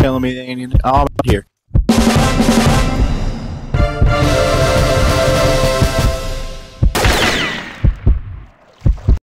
telling me they ain't all I'm here.